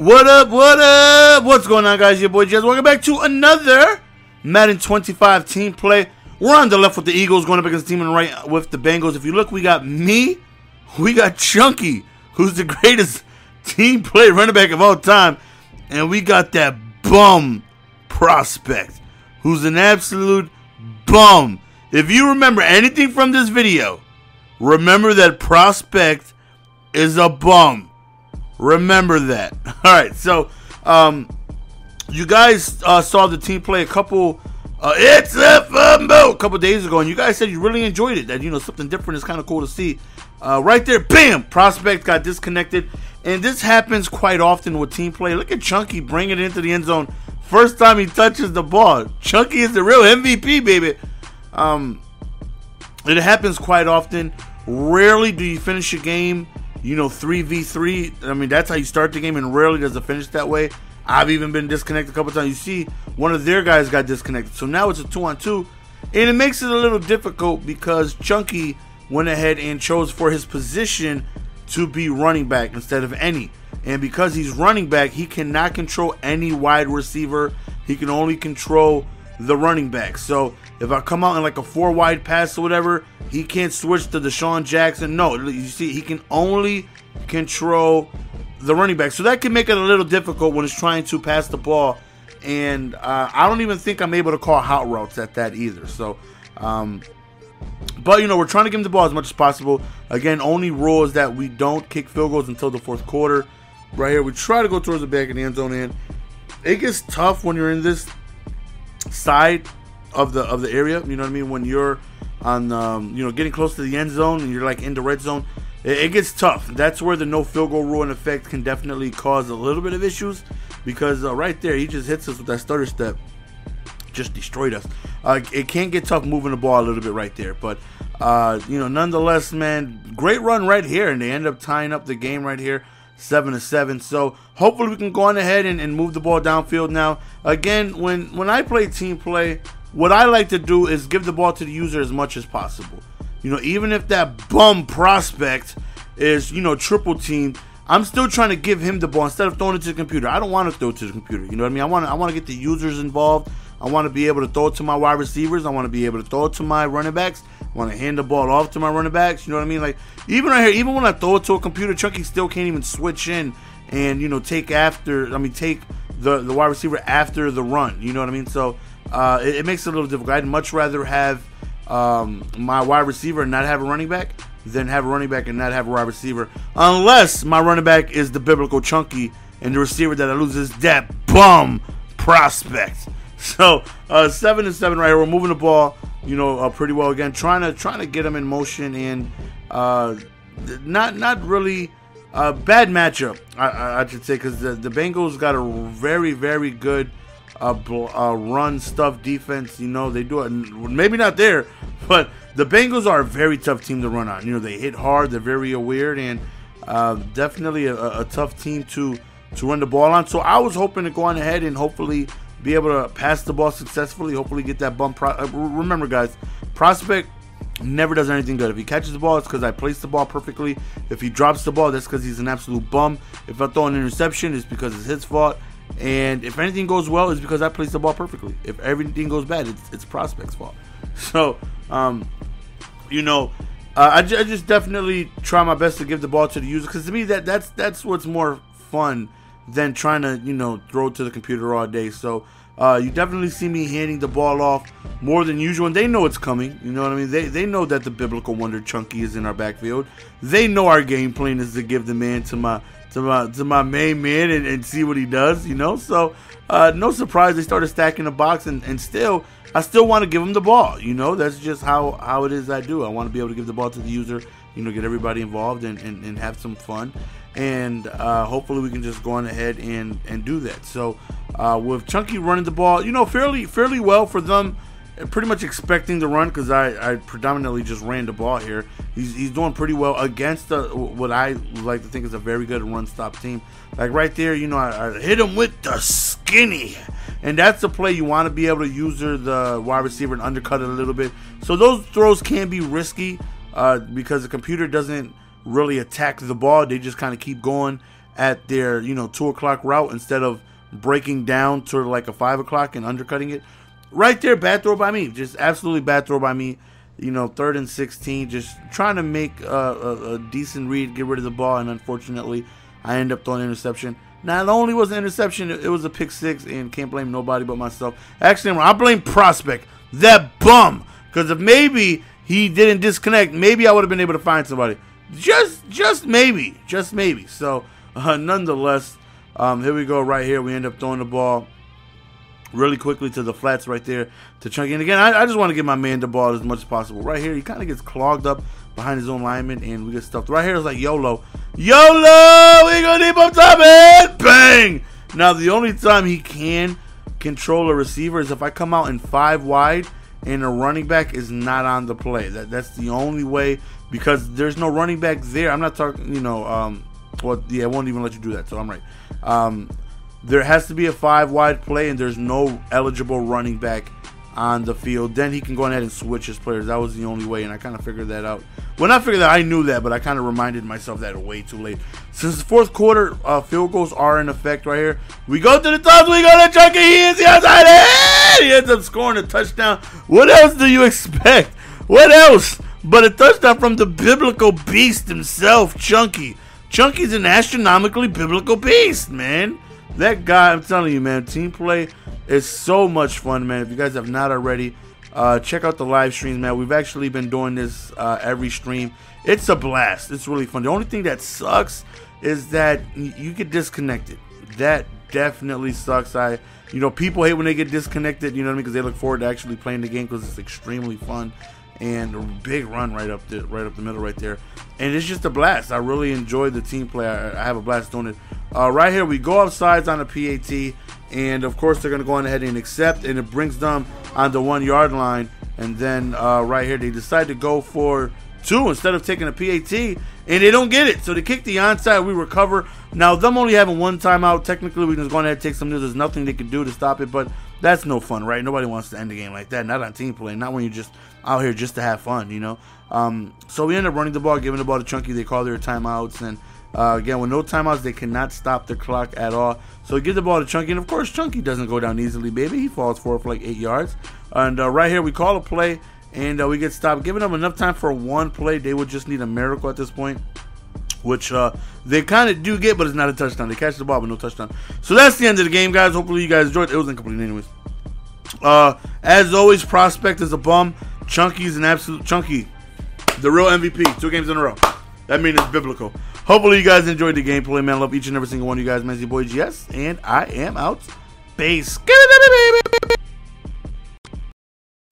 What up, what up? What's going on, guys? Your boy GS. Welcome back to another Madden 25 team play. We're on the left with the Eagles, going up against the team on the right with the Bengals. If you look, we got me, we got Chunky, who's the greatest team play running back of all time, and we got that bum prospect, who's an absolute bum. If you remember anything from this video, remember that prospect is a bum. Remember that. All right, so um, you guys uh, saw the team play a couple. Uh, it's a fumble a couple days ago, and you guys said you really enjoyed it. That you know something different is kind of cool to see. Uh, right there, bam! Prospect got disconnected, and this happens quite often with team play. Look at Chunky bring it into the end zone. First time he touches the ball. Chunky is the real MVP, baby. Um, it happens quite often. Rarely do you finish a game you know, 3v3. I mean, that's how you start the game, and rarely does it finish that way. I've even been disconnected a couple times. You see, one of their guys got disconnected. So now it's a two on two. And it makes it a little difficult because Chunky went ahead and chose for his position to be running back instead of any. And because he's running back, he cannot control any wide receiver. He can only control the running back. So if I come out in like a four wide pass or whatever, he can't switch to DeSean Jackson. No, you see, he can only control the running back. So that can make it a little difficult when he's trying to pass the ball. And uh, I don't even think I'm able to call hot routes at that either. So, um, but you know, we're trying to give him the ball as much as possible. Again, only rule is that we don't kick field goals until the fourth quarter. Right here, we try to go towards the back of the end zone, and it gets tough when you're in this side of the of the area. You know what I mean? When you're on, um, you know, getting close to the end zone and you're like in the red zone, it, it, gets tough. That's where the no field goal rule in effect can definitely cause a little bit of issues because uh, right there he just hits us with that stutter step, just destroyed us. Uh, it can get tough moving the ball a little bit right there, but uh, you know, nonetheless, man, great run right here, and they end up tying up the game right here seven to seven. So hopefully we can go on ahead and, and move the ball downfield now. Again, when when I play team play, what I like to do is give the ball to the user as much as possible. You know, even if that bum prospect is, you know, triple team, I'm still trying to give him the ball instead of throwing it to the computer. I don't want to throw it to the computer. You know what I mean? I want to, I want to get the users involved. I want to be able to throw it to my wide receivers. I want to be able to throw it to my running backs. Want to hand the ball off to my running backs. You know what I mean? Like even right here, even when I throw it to a computer, Chunky still can't even switch in and you know take after. I mean, take the the wide receiver after the run. You know what I mean? So uh, it, it, makes it a little difficult. I'd much rather have um, my wide receiver and not have a running back than have a running back and not have a wide receiver, unless my running back is the biblical chunky and the receiver that I lose is that bum prospect. So uh, seven and seven right here. We're moving the ball, you know, uh, pretty well again. Trying to trying to get them in motion and uh, not not really a bad matchup, I, I should say, because the, the Bengals got a very very good uh, uh, run stuff defense. You know, they do it. Maybe not there, but the Bengals are a very tough team to run on. You know, they hit hard. They're very aware and uh, definitely a, a, tough team to to run the ball on. So I was hoping to go on ahead and hopefully be able to pass the ball successfully. Hopefully, get that bump. Pro- uh, remember, guys, prospect never does anything good. If he catches the ball, it's because I placed the ball perfectly. If he drops the ball, that's because he's an absolute bum. If I throw an interception, it's because it's his fault. And if anything goes well, it's because I placed the ball perfectly. If everything goes bad, it's, it's prospect's fault. So, um, you know, uh, I, I just definitely try my best to give the ball to the user because to me that that's that's what's more fun than trying to you know throw to the computer all day. So uh, you definitely see me handing the ball off more than usual, and they know it's coming. You know what I mean? They they know that the biblical wonder Chunky is in our backfield. They know our game plan is to give the man to my to my to my main man and, and see what he does. You know, so uh, no surprise they started stacking the box, and, and still I still want to give him the ball. You know, that's just how how it is. I do. I want to be able to give the ball to the user. You know, get everybody involved and, and, and have some fun and uh, hopefully we can just go on ahead and and do that. So uh, with Chunky running the ball, you know, fairly fairly well for them. Pretty much expecting the run because I, I predominantly just ran the ball here. He's, he's doing pretty well against the, what I like to think is a very good run stop team. Like right there, you know, I, I hit him with the skinny, and that's the play you want to be able to use the wide receiver and undercut it a little bit. So those throws can be risky uh, because the computer doesn't really attack the ball. They just kind of keep going at their you know two o'clock route instead of breaking down to like a five o'clock and undercutting it. Right there, bad throw by me. Just absolutely bad throw by me. You know, third and 16, just trying to make a, a, a decent read, get rid of the ball, and unfortunately, I end up throwing an interception. Not only was an interception, it was a pick six, and can't blame nobody but myself. Actually, I blame Prospect, that bum, because if maybe he didn't disconnect, maybe I would have been able to find somebody. Just, just maybe, just maybe. So, uh, nonetheless, um, here we go. Right here, we end up throwing the ball really quickly to the flats right there to Chunky. And again, I, I just want to give my man the ball as much as possible. Right here, he kind of gets clogged up behind his own lineman, and we get stuffed. Right here is like YOLO. YOLO! We gonna deep up top and bang! Now, the only time he can control a receiver is if I come out in five wide and a running back is not on the play. That That's the only way because there's no running back there. I'm not talking, you know, um, well, yeah, I won't even let you do that, so I'm right. Um, there has to be a five wide play, and there's no eligible running back on the field. Then he can go ahead and switch his players. That was the only way, and I kind of figured that out. When I figured that, I knew that, but I kind of reminded myself that way too late. Since the fourth quarter, uh, field goals are in effect right here. We go to the top, we go to Chucky. He is outside. He ends up scoring a touchdown. What else do you expect? What else but a touchdown from the biblical beast himself, Chunky? Chunky's an astronomically biblical beast, man. That guy, I'm telling you, man, team play is so much fun, man. If you guys have not already, uh, check out the live streams, man. We've actually been doing this uh, every stream. It's a blast. It's really fun. The only thing that sucks is that you get disconnected. That definitely sucks. I, you know, people hate when they get disconnected. You know what I mean? Because they look forward to actually playing the game because it's extremely fun and a big run right up the right up the middle right there. And it's just a blast. I really enjoy the team play. I, I have a blast doing it. Uh, right here, we go sides on a PAT, and of course they're going to go on ahead and accept, and it brings them on the one yard line. And then uh, right here, they decide to go for two instead of taking a PAT, and they don't get it. So they kick the onside. We recover. Now, them only having one timeout, technically, we can just go ahead and take some news. There's nothing they can do to stop it, but that's no fun, right? Nobody wants to end the game like that. Not on team play. Not when you're just out here just to have fun, you know. Um, so we end up running the ball, giving the ball to Chunky. They call their timeouts, and uh, again, with no timeouts, they cannot stop the clock at all. So give the ball to Chunky, and of course, Chunky doesn't go down easily, baby. He falls forward for like eight yards. And uh, right here, we call a play, and uh, we get stopped, giving them enough time for one play. They would just need a miracle at this point which uh, they kind of do get, but it's not a touchdown. They catch the ball, but no touchdown. So that's the end of the game, guys. Hopefully, you guys enjoyed. It, was incomplete, anyways. Uh, as always, prospect is a bum. Chunky's an absolute chunky, the real MVP. Two games in a row. That means it's biblical. Hopefully, you guys enjoyed the gameplay, man. I love each and every single one of you guys, man. boy GS, and I am out. Baby.